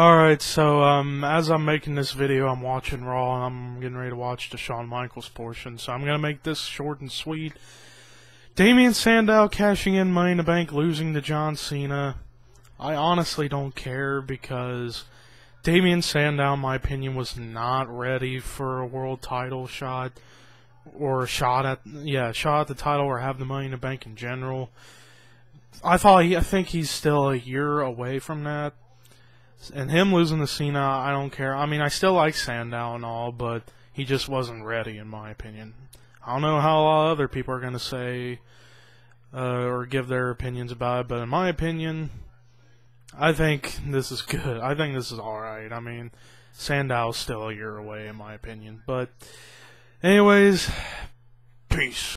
Alright, so um, as I'm making this video, I'm watching Raw and I'm getting ready to watch the Shawn Michaels portion. So I'm going to make this short and sweet. Damien Sandow cashing in Money in the Bank, losing to John Cena. I honestly don't care because Damien Sandow, in my opinion, was not ready for a world title shot or a shot at yeah shot at the title or have the Money in the Bank in general. I thought he, I think he's still a year away from that. And him losing to Cena, I don't care. I mean, I still like Sandow and all, but he just wasn't ready, in my opinion. I don't know how a lot of other people are going to say uh, or give their opinions about it, but in my opinion, I think this is good. I think this is alright. I mean, Sandow's still a year away, in my opinion. But, anyways, peace.